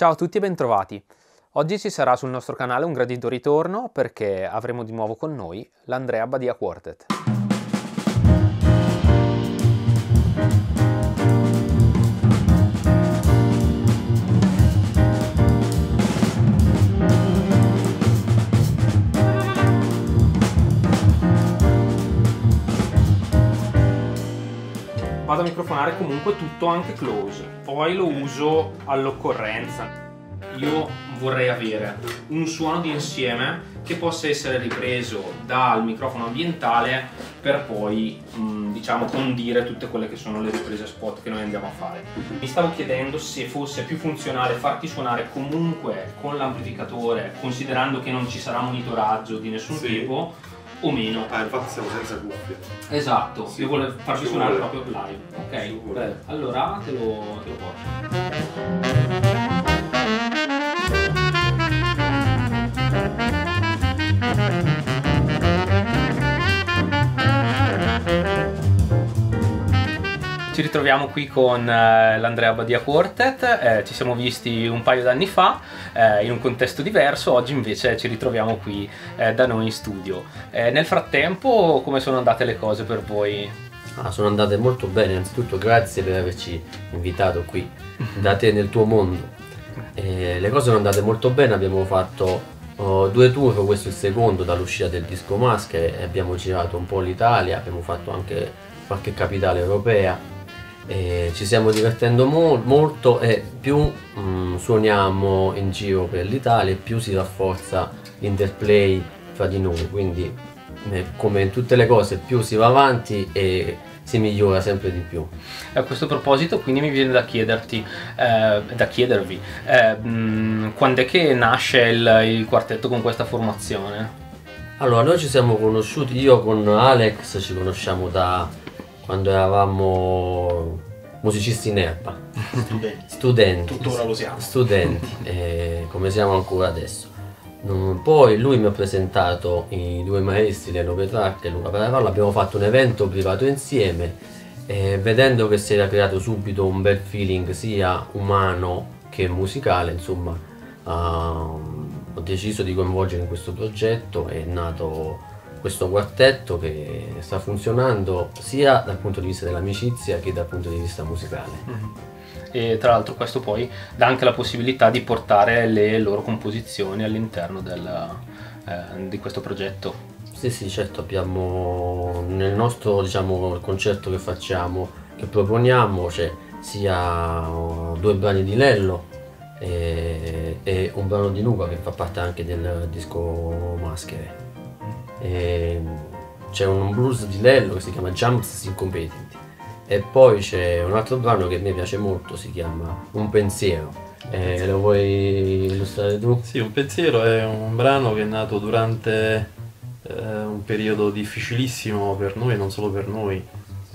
Ciao a tutti e bentrovati. Oggi ci sarà sul nostro canale un gradito ritorno perché avremo di nuovo con noi l'Andrea Badia Quartet. Vado a microfonare comunque tutto anche close, poi lo uso all'occorrenza. Io vorrei avere un suono di insieme che possa essere ripreso dal microfono ambientale per poi mh, diciamo condire tutte quelle che sono le riprese spot che noi andiamo a fare. Mi stavo chiedendo se fosse più funzionale farti suonare comunque con l'amplificatore considerando che non ci sarà monitoraggio di nessun sì. tipo o meno. Ah, infatti siamo senza cuffie. Esatto, sì. io volevo farvi suonare proprio live. Ok, allora te lo, te lo porto. Ritroviamo qui con eh, l'Andrea Badia Quartet, eh, ci siamo visti un paio d'anni fa eh, in un contesto diverso, oggi invece ci ritroviamo qui eh, da noi in studio. Eh, nel frattempo come sono andate le cose per voi? Ah, sono andate molto bene, innanzitutto grazie per averci invitato qui da te nel tuo mondo. le cose sono andate molto bene, abbiamo fatto oh, due tour, questo è il secondo dall'uscita del disco Maschere, abbiamo girato un po' l'Italia, abbiamo fatto anche qualche capitale europea e ci stiamo divertendo mo molto e più mh, mm, suoniamo in giro per l'Italia più si rafforza l'interplay fra di noi quindi eh, come in tutte le cose più si va avanti e si migliora sempre di più. A questo proposito quindi mi viene da chiederti, eh, da chiedervi, eh, mh, quando è che nasce il, il quartetto con questa formazione? Allora noi ci siamo conosciuti, io con Alex ci conosciamo da quando eravamo musicisti in erba. Studenti. Studenti. Tuttora lo siamo. Studenti, eh, come siamo ancora adesso. Poi lui mi ha presentato i due maestri Leno Petrarca e Luca Paravallo, abbiamo fatto un evento privato insieme e vedendo che si era creato subito un bel feeling sia umano che musicale, insomma, uh, ho deciso di coinvolgere in questo progetto, è nato questo quartetto che sta funzionando sia dal punto di vista dell'amicizia che dal punto di vista musicale. Mm-hmm. E tra l'altro questo poi dà anche la possibilità di portare le loro composizioni all'interno del, eh, di questo progetto. Sì, sì, certo, abbiamo nel nostro diciamo, concerto che facciamo, che proponiamo, c'è sia due brani di Lello e, e un brano di Luca che fa parte anche del disco Maschere c'è un blues di Lello che si chiama Jumps Incompetent e poi c'è un altro brano che a me piace molto, si chiama Un pensiero. Eh, lo vuoi illustrare tu? Sì, Un pensiero è un brano che è nato durante eh, un periodo difficilissimo per noi, non solo per noi,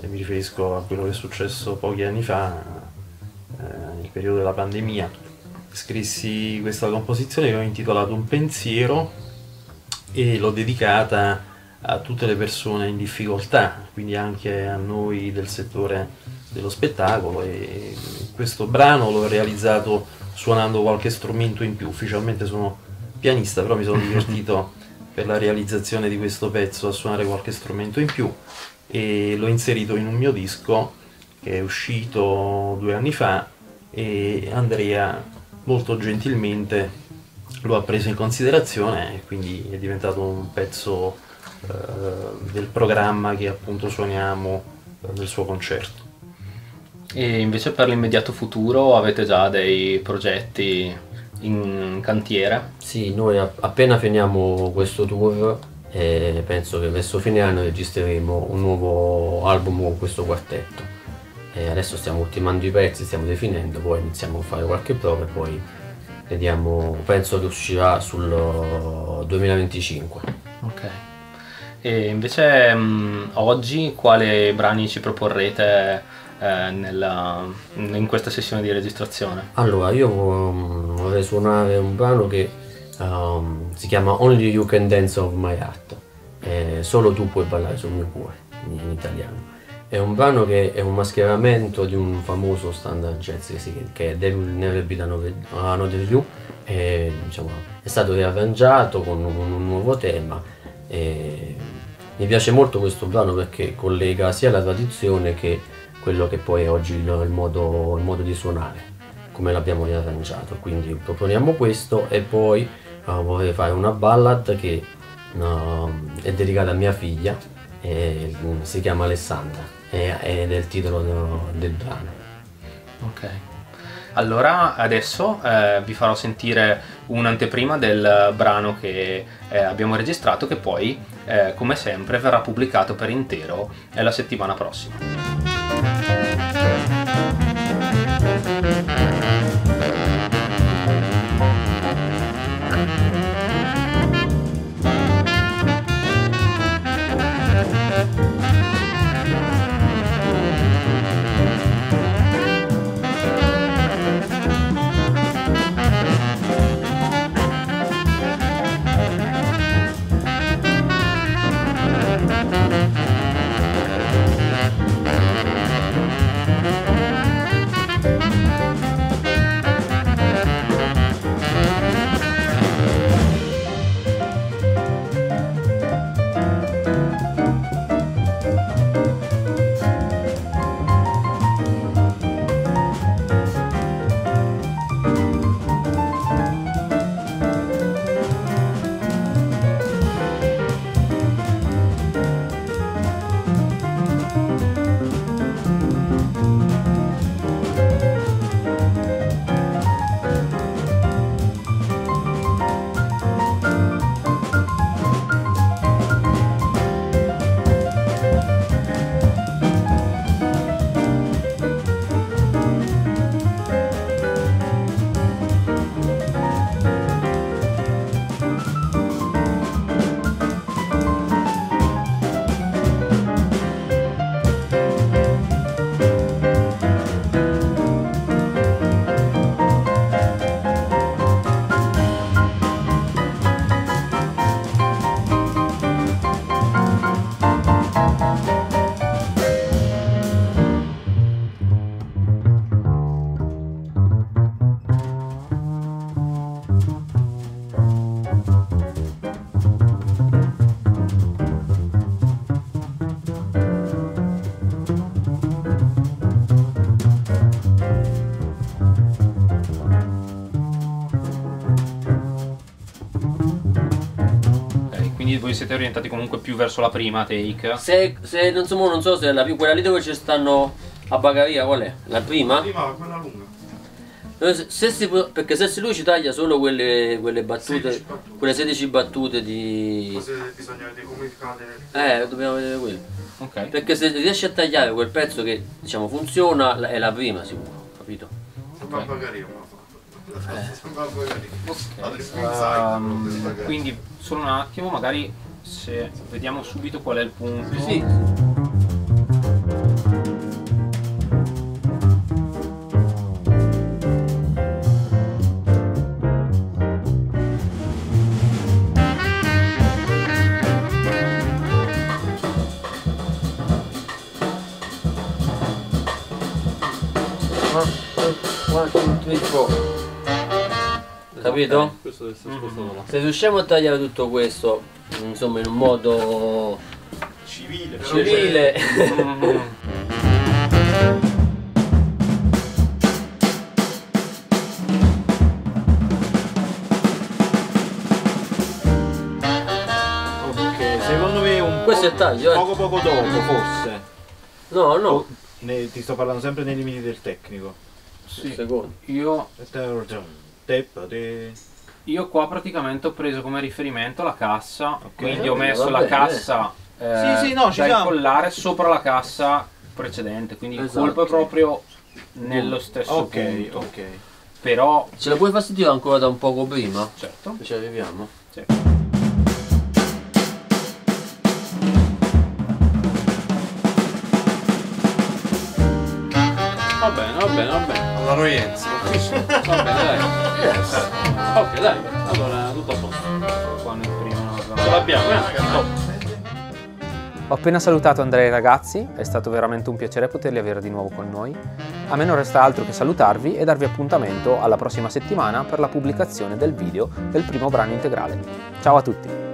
e mi riferisco a quello che è successo pochi anni fa, eh, nel periodo della pandemia. Scrissi questa composizione che ho intitolato Un pensiero e l'ho dedicata a tutte le persone in difficoltà, quindi anche a noi del settore dello spettacolo. E questo brano l'ho realizzato suonando qualche strumento in più, ufficialmente sono pianista, però mi sono divertito per la realizzazione di questo pezzo a suonare qualche strumento in più. E l'ho inserito in un mio disco che è uscito due anni fa e Andrea molto gentilmente lo ha preso in considerazione e quindi è diventato un pezzo eh, del programma che appunto suoniamo eh, nel suo concerto. E invece per l'immediato futuro avete già dei progetti in cantiere? Sì, noi appena finiamo questo tour e penso che verso fine anno registreremo un nuovo album con questo quartetto. E adesso stiamo ultimando i pezzi, stiamo definendo, poi iniziamo a fare qualche prova e poi vediamo, penso che uscirà sul 2025. Ok. E invece mh, mm, oggi quali brani ci proporrete eh, nella, in questa sessione di registrazione? Allora, io um, vorrei suonare un brano che um, si chiama Only You Can Dance of My Heart. Eh, solo tu puoi ballare sul mio cuore, in italiano. È un brano che è un mascheramento di un famoso standard jazz che, è Devil Never Be Another You. E, diciamo, è stato riarrangiato con un, un nuovo tema. E mi piace molto questo brano perché collega sia la tradizione che quello che poi è oggi il, il, modo, il modo, di suonare come l'abbiamo riarrangiato. Quindi proponiamo questo e poi uh, vorrei fare una ballad che uh, è dedicata a mia figlia si chiama Alessandra ed è il titolo del brano. Ok. Allora adesso eh, vi farò sentire un'anteprima del brano che eh, abbiamo registrato che poi, eh, come sempre, verrà pubblicato per intero eh, la settimana prossima. Siete orientati comunque più verso la prima take. Se, se non, so, non so se la, quella lì dove ci stanno a Bagaria, qual è? La prima? La prima, quella lunga. Se, se si, perché se lui ci taglia solo quelle, quelle battute, 16 battute, quelle 16 battute di. Ma se bisogna vedere come cade. Eh, dobbiamo vedere quello. Ok. Perché se riesci a tagliare quel pezzo che diciamo funziona è la prima sicuro, capito? Okay. Bagaria, Um, quindi solo un attimo, magari se vediamo subito qual è il punto. Sì. One, two, three, four capito? Okay, questo deve essere spostato mm-hmm. là. Se riusciamo a tagliare tutto questo, insomma, in un modo civile, civile. ok, secondo me un questo po- è taglio, eh. poco poco dopo forse. No, no. O, ne, ti sto parlando sempre nei limiti del tecnico. Sì. Secondo. Io io qua praticamente ho preso come riferimento la cassa, okay. quindi ho messo la cassa eh, sì, sì, no, da incollare sopra la cassa precedente, quindi esatto. il colpo è proprio nello stesso okay, punto. Ok, Però... Ce la puoi far sentire ancora da un poco prima? Certo. Ci arriviamo? Sì. Va bene, va bene, va bene. Alla Royenza. Va bene, dai. Yes. Ok, dai. Allora, tutto a posto. Qua nel primo Ce l'abbiamo, eh. Ho appena salutato Andrea e i ragazzi, è stato veramente un piacere poterli avere di nuovo con noi. A me non resta altro che salutarvi e darvi appuntamento alla prossima settimana per la pubblicazione del video del primo brano integrale. Ciao a tutti!